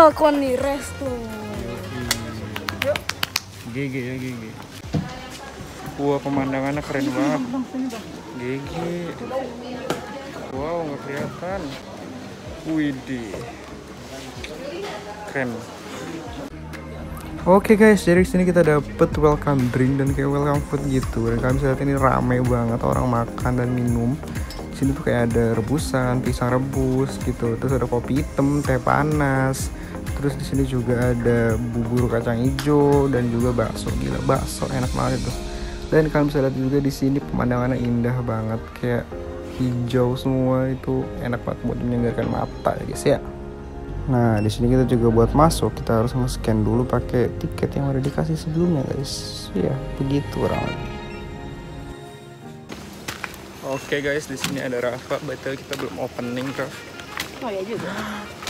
Iya. Balkoni Resto. GG ya GG. Wah pemandangannya keren banget. GG. Wow nggak kelihatan. Widih. Keren. Oke guys, jadi sini kita dapet welcome drink dan kayak welcome food gitu. Dan bisa lihat ini rame banget orang makan dan minum. Sini tuh kayak ada rebusan, pisang rebus gitu. Terus ada kopi hitam, teh panas. Terus di sini juga ada bubur kacang hijau dan juga bakso. Gila, bakso enak banget itu. Dan kalian bisa lihat juga di sini pemandangannya indah banget kayak hijau semua itu enak banget buat menyegarkan mata ya guys ya. Nah, di sini kita juga buat masuk, kita harus nge-scan dulu pakai tiket yang udah dikasih sebelumnya, guys. Ya, begitu orang. Oke guys, di sini ada Rafa. Betul kita belum opening, Raf. Oh ya juga.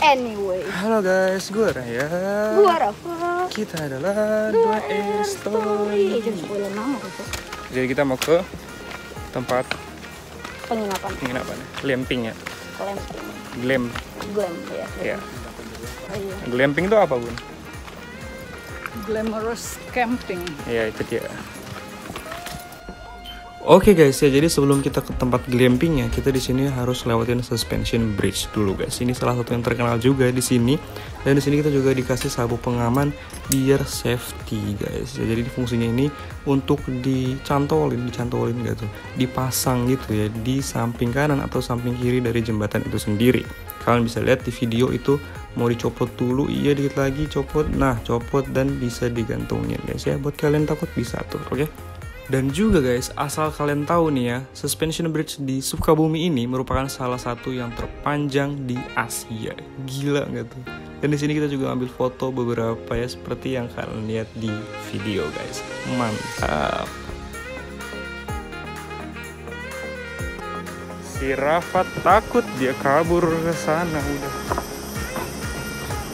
Anyway, Halo guys, gue Raya. gua Rafa. Kita adalah dua Ih, Story. Jadi kita mau ke tempat Penginapan penginapan, glamping ya. glamping. Glam, Glam ya. ya. Oh, iya. Glamping itu apa bun? Glamorous camping. Ya itu dia. Oke guys ya, jadi sebelum kita ke tempat glampingnya, kita di sini harus lewatin suspension bridge dulu guys. Ini salah satu yang terkenal juga di sini. Dan di sini kita juga dikasih sabuk pengaman biar safety guys. Ya, jadi fungsinya ini untuk dicantolin, dicantolin gitu, dipasang gitu ya di samping kanan atau samping kiri dari jembatan itu sendiri. Kalian bisa lihat di video itu mau dicopot dulu, iya dikit lagi copot. Nah, copot dan bisa digantungin guys ya. Buat kalian takut bisa tuh, oke? Dan juga guys, asal kalian tahu nih ya, suspension bridge di Sukabumi ini merupakan salah satu yang terpanjang di Asia. Gila nggak tuh? Dan di sini kita juga ambil foto beberapa ya seperti yang kalian lihat di video guys. Mantap. Si Rafa takut dia kabur ke sana udah.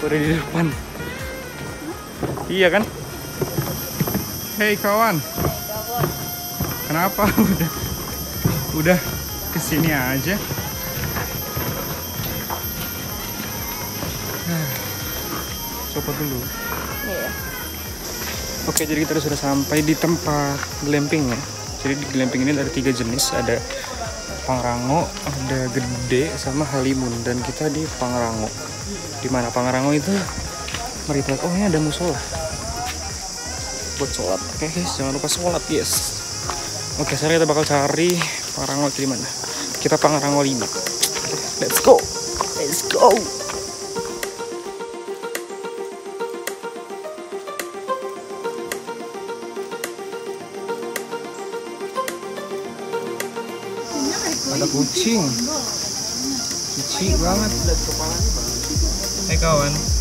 Udah di depan. Iya kan? Hei kawan. Kenapa udah udah ke sini aja? Copot dulu. Iya. Oke, jadi kita sudah sampai di tempat glamping ya. Jadi di glamping ini ada tiga jenis, ada Pangrango, ada Gede, sama Halimun. Dan kita di Pangrango. Di mana Pangrango itu? Mari. Oh ini ada musola. Buat sholat. Oke guys, jangan lupa sholat yes. Oke, sekarang kita bakal cari Pangrango itu di mana? Kita Pangrango 5. Oke, let's go. Let's go. Ada kucing. Kucing banget. Hai kawan.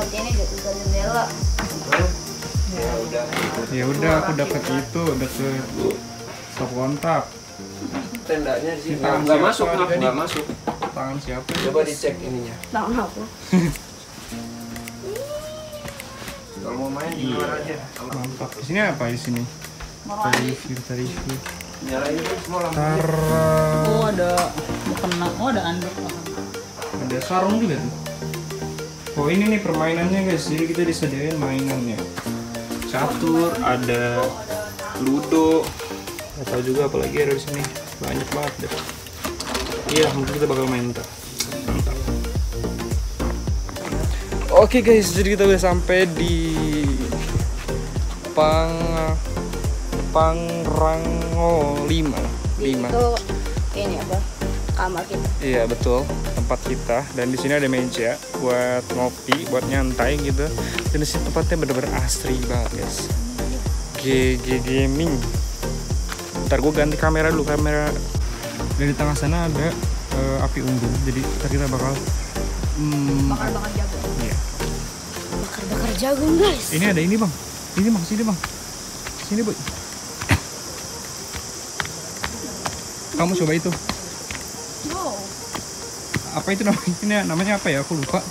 Juga jendela. Ya udah aku dapat itu, deket stop kontak. tendanya di sini nggak masuk nggak masuk Tangan siapa? coba dicek ininya Tangan aku. kalau mau main di luar aja Mantap. Di sini apa di sini? Tadi review, tadi review. nyalain itu semua lampu. Oh ada mukena, oh ada anduk. Ada sarung juga tuh. Oh ini nih permainannya guys. Jadi kita disediain mainannya. Catur, ada ludo. Gak tahu juga apalagi ada di sini. Banyak banget deh. Iya, mungkin kita bakal main ntar. Oke guys, jadi kita udah sampai di Pang Pangrango 5. 5. Itu ini apa? Kamar kita. Iya betul tempat kita dan di sini ada meja buat ngopi, buat nyantai gitu. Dan di sini tempatnya bener-bener asri banget guys. GG Gaming. Ntar gue ganti kamera dulu kamera. Dan di tengah sana ada eh, api unggun. Jadi ntar kita bakal hmm, Bakar-bakar jagung. iya. Bakar-bakar jagung guys. Ini ada ini bang. Ini bang, sini bang. Sini boy. Kamu coba itu. Apa itu namanya? Ini namanya apa ya? Aku lupa.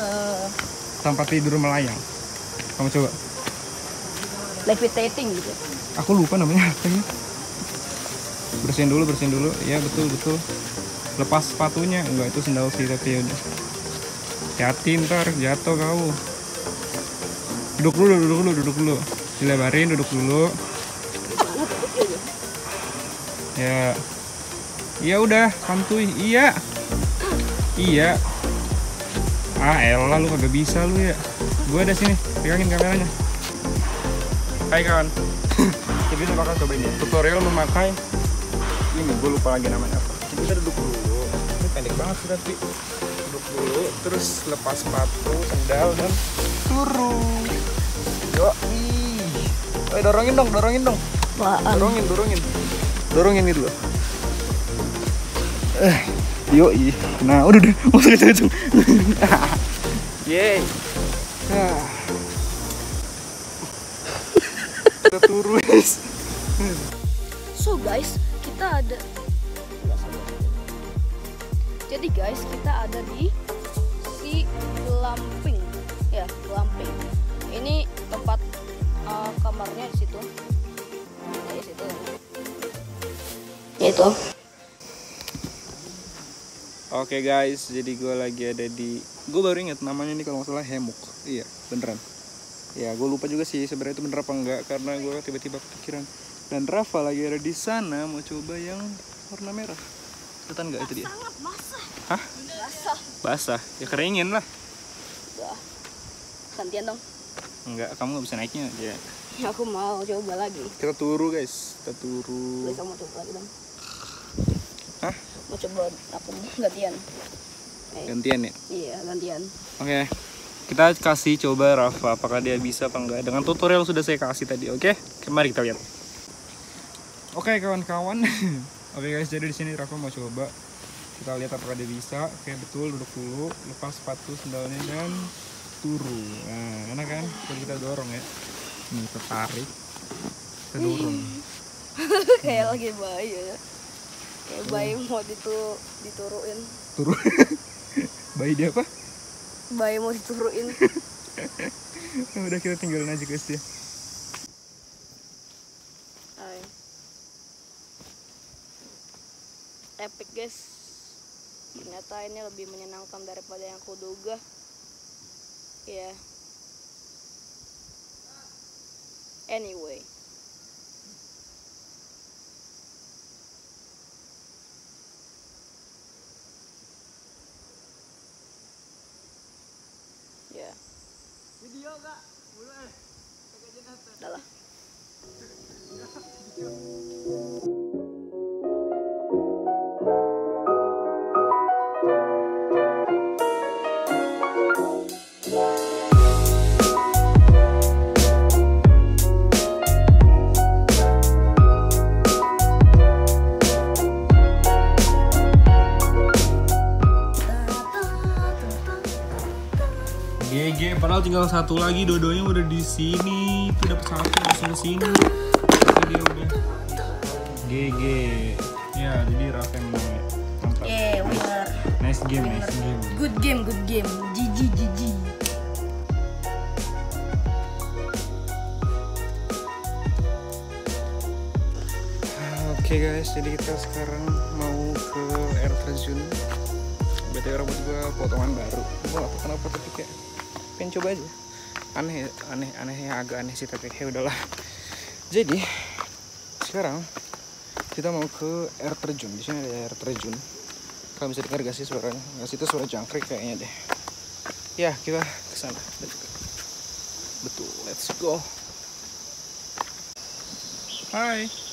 Eh, tempat tidur melayang. Kamu coba. Levitating gitu. aku lupa namanya apa ini. Bersihin dulu bersihin dulu. Ya betul betul. Lepas sepatunya. Enggak itu sendal sih tapi ya udah hati ntar jatuh kau. Duduk dulu duduk dulu duduk dulu. Dilebarin duduk dulu. Ya. Iya udah santuy iya iya. Ah elah lu kagak bisa lu ya. Gua ada sini pegangin kameranya. Hai kawan. Jadi kita bakal cobain ya? Tutorial memakai ini gue lupa lagi namanya apa. Jadi kita duduk dulu. Ini pendek banget sih tapi. Duduk dulu terus lepas sepatu sendal dan turun yo ih. Woy, dorongin dong dorongin dong. Apaan? dorongin dorongin. Dorongin gitu loh. Eh yo ih nah udah udah masuk ke ujung yeay kita turun guys So guys, kita ada. Jadi guys, kita ada di si Glamping. Ya, Glamping. Ini tempat uh, kamarnya di situ. Ya, di situ. Itu. Oke guys, jadi gue lagi ada di, gue baru inget namanya ini kalau nggak salah Hemuk. Iya, beneran. Ya, gue lupa juga sih sebenarnya itu bener apa enggak karena gue tiba-tiba kepikiran. Dan Rafa lagi ada di sana mau coba yang warna merah. Kelihatan nggak itu dia? Basah. Hah? Basah. Basah. Ya keringin lah. Udah. Gantian dong. Enggak, kamu nggak bisa naiknya. Ya. Aku mau coba lagi. Kita turu guys, kita turu. Boleh kamu coba lagi dong. Mau coba aku gantian. Eh, Gantian ya. iya, gantian. Oke. Kita kasih coba Rafa apakah dia bisa apa enggak dengan tutorial sudah saya kasih tadi, oke? Oke, Mari kita lihat. Oke, kawan-kawan. oke guys, jadi di sini Rafa mau coba. Kita lihat apakah dia bisa. Oke, betul, duduk dulu, lepas sepatu sendalnya dan turu. Nah, enak kan? Kita dorong ya. Nih, kita tarik. Kita dorong. Kayak lagi bayi ya. Kayak bayi mau ditu dituruin. Turu. Bayi dia apa? Bayi mau dituruin. Nah, udah kita tinggalin aja guys. Ay. Epic guys. Ternyata ini lebih menyenangkan daripada yang kuduga. Ya. Anyway. Satu lagi dodonya udah di sini. Itu dapat satu langsung ke sini. Tapi dia udah GG. Ya, jadi Rafa yang menang ya. Mantap. Yeah, winner. Nice game, nice game. Good game, good game. GG, GG. Oke guys, jadi kita sekarang mau ke air terjun. BTW rambut gua potongan baru. Gua gak tau kenapa tapi kayak pengen coba aja. Aneh, aneh, aneh ya agak aneh sih tapi ya udahlah. Jadi sekarang kita mau ke air terjun. Di sini ada air terjun. Kalau bisa dengar gak sih suaranya? Nggak sih itu suara jangkrik kayaknya deh. Ya kita ke sana. Betul, let's go. Hai.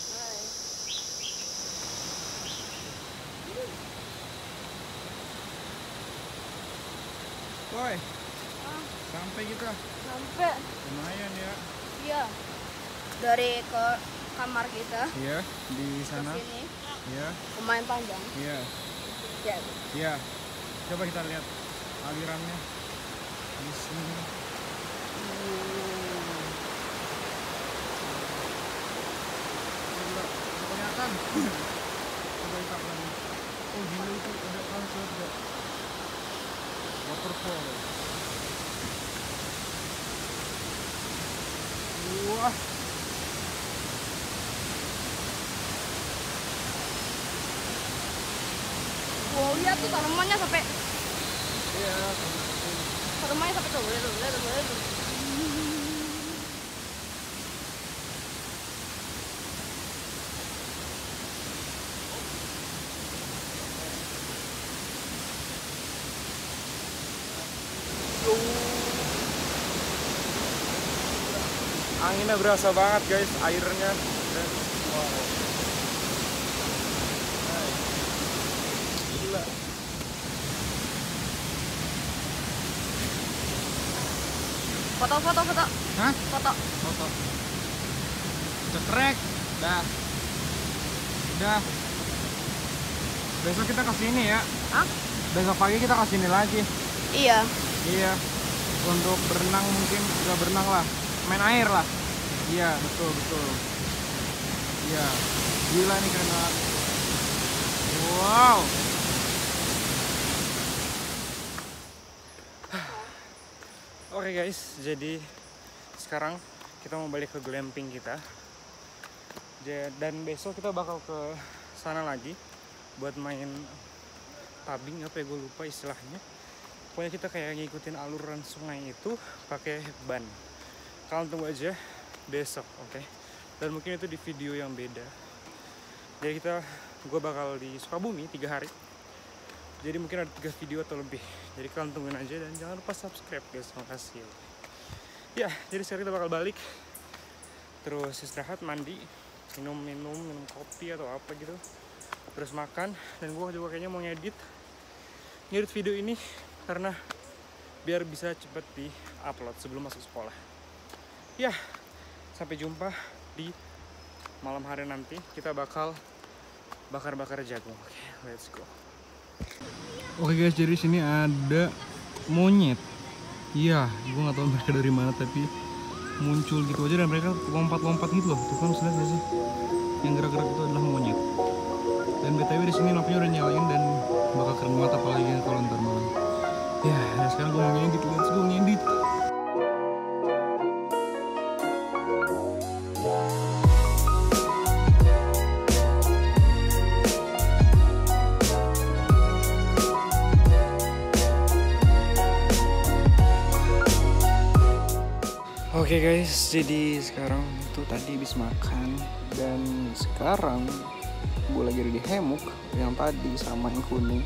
Sampai kita. Sampai. Lumayan ya. Iya. Dari ke kamar kita Iya, di ke sana. sini Iya, lumayan panjang. iya, Ya. iya. Coba kita lihat alirannya. Di sini. Gila, nggak kelihatan. Coba kita pelan. Oh gila itu ada kan coba. waterfall wah Wow, lihat tuh tanamannya sampai iya tanamannya sampai tuh, lihat tuh, lihat tuh, lihat tuh. Anginnya berasa banget guys airnya wow. Gila. Foto, foto, foto, Hah? foto. Foto. Cekrek. Dah. Udah. Besok kita ke sini ya. Hah? Besok pagi kita ke sini lagi. Iya. Iya. Untuk berenang mungkin nggak berenang lah. Main air lah. Iya betul betul. Iya. Gila nih banget. Wow. Oke guys, jadi sekarang kita mau balik ke glamping kita. Dan besok kita bakal ke sana lagi buat main tabing apa ya gue lupa istilahnya. Pokoknya kita kayak ngikutin aluran sungai itu pakai ban. Kalian tunggu aja besok, oke? Dan mungkin itu di video yang beda. Jadi kita, gue bakal di Sukabumi tiga hari. Jadi mungkin ada tiga video atau lebih. Jadi kalian tungguin aja dan jangan lupa subscribe guys. Makasih. Ya, jadi sekarang kita bakal balik. Terus istirahat, mandi, minum-minum, minum kopi atau apa gitu. Terus makan. Dan gue juga kayaknya mau ngedit. Ngedit video ini karena biar bisa cepet di upload sebelum masuk sekolah. Ya, sampai jumpa di malam hari nanti. Kita bakal bakar-bakar jagung. Oke, let's go. Oke guys, jadi sini ada monyet. Iya, gue nggak tahu mereka dari mana tapi muncul gitu aja dan mereka lompat-lompat gitu loh. Tuh kan sudah gak sih? Yang gerak-gerak itu adalah monyet. Dan btw di sini lampunya udah nyalain dan bakal keren banget apalagi kalau ntar malam. Ya, dan sekarang gue mau ngedit, let's go ngedit. Oke guys, jadi sekarang itu tadi habis makan dan sekarang gue lagi ada di Hemuk yang tadi sama yang kuning.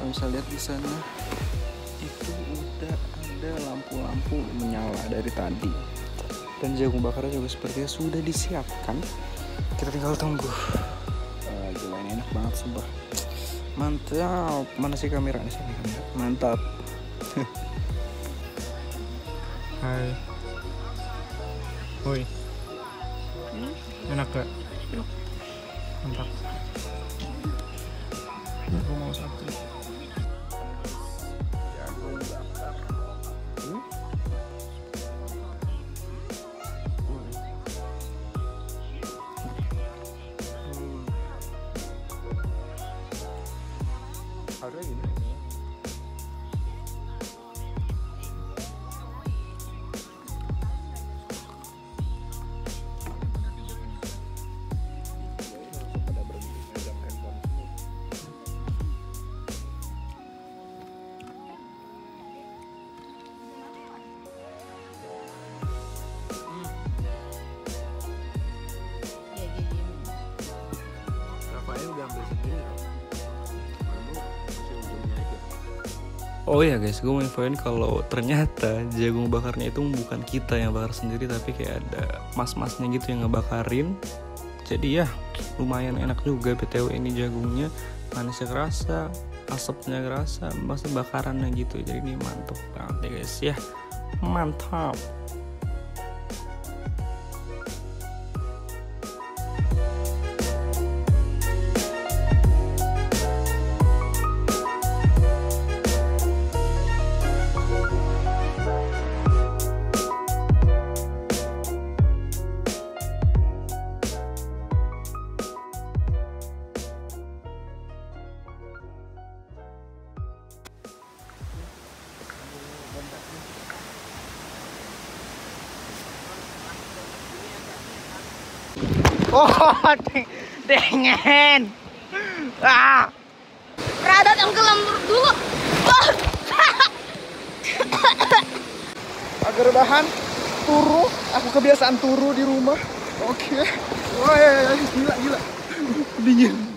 Kalau bisa lihat di sana itu udah ada lampu-lampu menyala dari tadi dan jagung bakarnya juga sepertinya sudah disiapkan. Kita tinggal tunggu. Gila ini enak banget sumpah. Mantap. Mana sih kamera? Ini kamera. Mantap. Hai. Woi. Enak gak? Mantap. Aku mau satu. Oh ya guys, gue mau infoin kalau ternyata jagung bakarnya itu bukan kita yang bakar sendiri tapi kayak ada mas-masnya gitu yang ngebakarin. Jadi ya lumayan enak juga btw ini jagungnya manisnya kerasa, asapnya kerasa, masih bakarannya gitu. Jadi ini mantap banget ya guys ya, mantap. Oh, dengen. Ah, Radat yang dulu. Oh. agar bahan turu. Aku kebiasaan turu di rumah. Oke. Wah, ya, ya, gila, gila. Dingin.